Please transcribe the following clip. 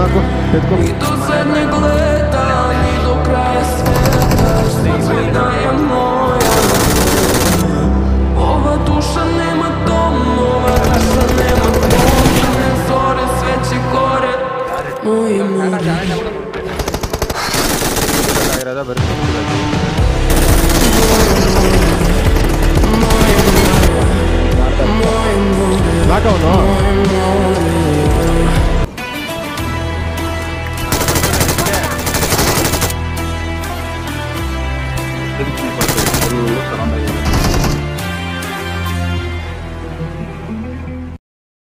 onako petkom. I do zadnjeg leta, ni do kraja sveta, sudbina je moja. Ova duša nema dom, ova duša nema dom, ne zore, sve će gore, ono? moje more. Dobar, Moje moje more, moje more, moje more. Thank you.